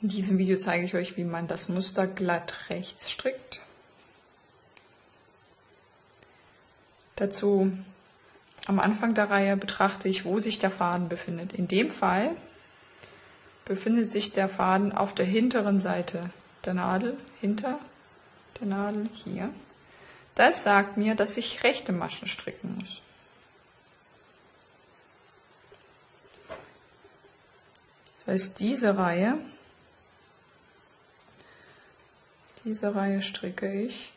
In diesem Video zeige ich euch, wie man das Muster glatt rechts strickt. Dazu am Anfang der Reihe betrachte ich, wo sich der Faden befindet. In dem Fall befindet sich der Faden auf der hinteren Seite der Nadel, hinter der Nadel hier. Das sagt mir, dass ich rechte Maschen stricken muss. Das heißt, diese Reihe Diese Reihe stricke ich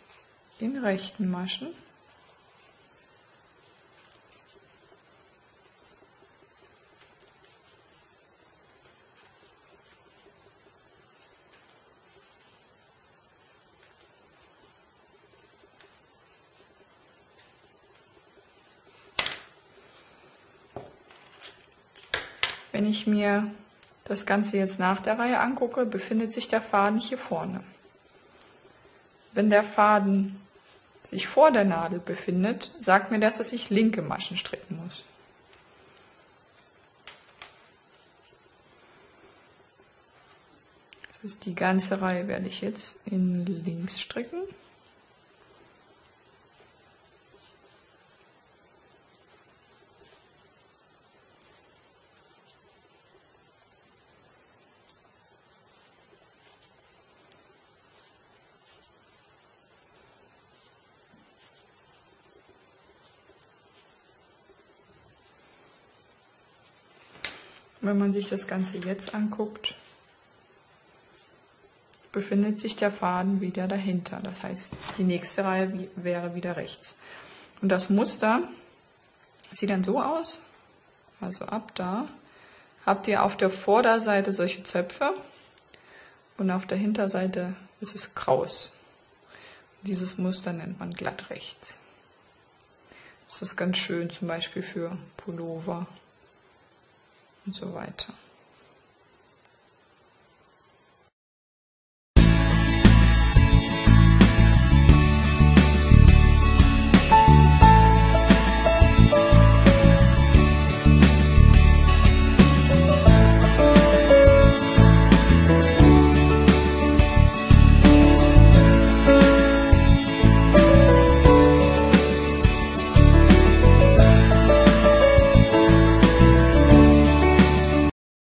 in rechten Maschen. Wenn ich mir das Ganze jetzt nach der Reihe angucke, befindet sich der Faden hier vorne. Wenn der Faden sich vor der Nadel befindet, sagt mir das, dass ich linke Maschen stricken muss. Das heißt, die ganze Reihe werde ich jetzt in links stricken. Wenn man sich das Ganze jetzt anguckt, befindet sich der Faden wieder dahinter. Das heißt, die nächste Reihe wäre wieder rechts. Und das Muster sieht dann so aus, also ab da habt ihr auf der Vorderseite solche Zöpfe und auf der Hinterseite ist es kraus. Dieses Muster nennt man glatt rechts. Das ist ganz schön zum Beispiel für Pullover und so weiter.